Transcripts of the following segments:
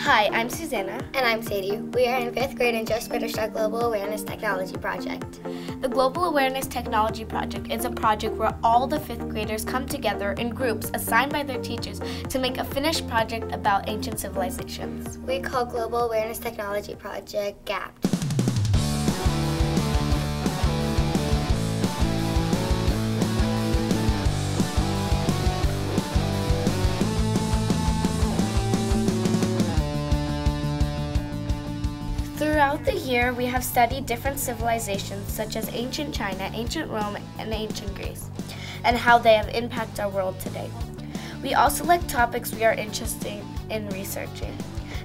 Hi, I'm Susanna. And I'm Sadie. We are in fifth grade and just finished our Global Awareness Technology Project. The Global Awareness Technology Project is a project where all the fifth graders come together in groups assigned by their teachers to make a finished project about ancient civilizations. We call Global Awareness Technology Project GATP. Throughout the year, we have studied different civilizations such as ancient China, ancient Rome, and ancient Greece, and how they have impacted our world today. We also select topics we are interested in researching.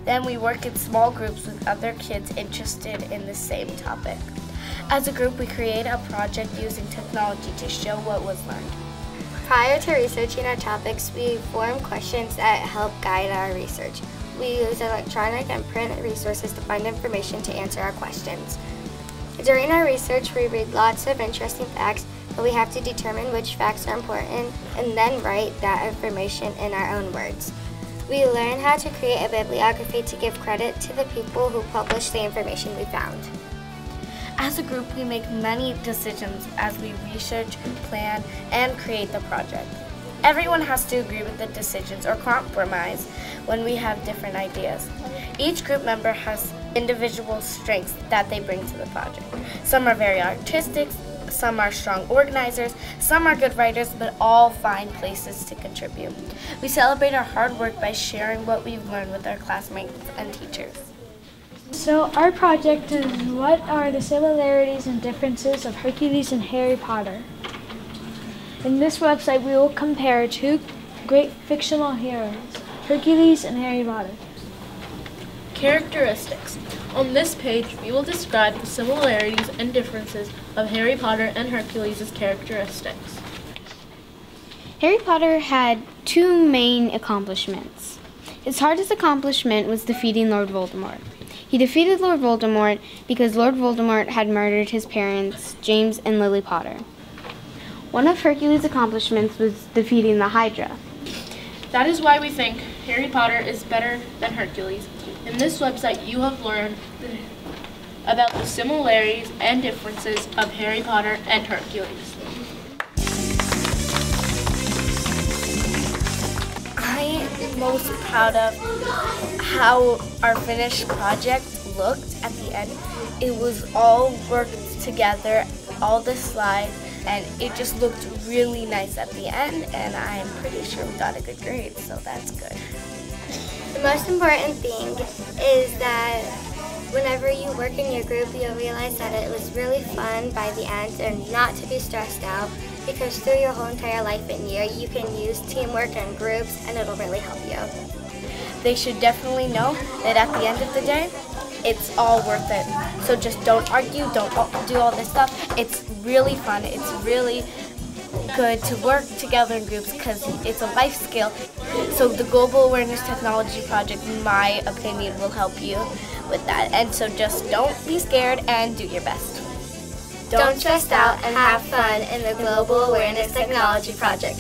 Then we work in small groups with other kids interested in the same topic. As a group, we create a project using technology to show what was learned. Prior to researching our topics, we form questions that help guide our research. We use electronic and print resources to find information to answer our questions. During our research, we read lots of interesting facts, but we have to determine which facts are important and then write that information in our own words. We learn how to create a bibliography to give credit to the people who published the information we found. As a group, we make many decisions as we research, plan, and create the project. Everyone has to agree with the decisions or compromise when we have different ideas. Each group member has individual strengths that they bring to the project. Some are very artistic, some are strong organizers, some are good writers, but all find places to contribute. We celebrate our hard work by sharing what we've learned with our classmates and teachers. So our project is what are the similarities and differences of Hercules and Harry Potter? In this website, we will compare two great fictional heroes, Hercules and Harry Potter. Characteristics. On this page, we will describe the similarities and differences of Harry Potter and Hercules' characteristics. Harry Potter had two main accomplishments. His hardest accomplishment was defeating Lord Voldemort. He defeated Lord Voldemort because Lord Voldemort had murdered his parents, James and Lily Potter. One of Hercules' accomplishments was defeating the Hydra. That is why we think Harry Potter is better than Hercules. In this website, you have learned about the similarities and differences of Harry Potter and Hercules. I am most proud of how our finished project looked at the end. It was all worked together, all the slides, and it just looked really nice at the end and I'm pretty sure we got a good grade so that's good. The most important thing is that whenever you work in your group you'll realize that it was really fun by the end and not to be stressed out because through your whole entire life and year you can use teamwork and groups and it'll really help you. They should definitely know that at the end of the day it's all worth it. So just don't argue, don't do all this stuff. It's really fun. It's really good to work together in groups because it's a life skill. So the Global Awareness Technology Project, in my opinion, will help you with that. And so just don't be scared and do your best. Don't stress out and have fun in the Global Awareness Technology Project.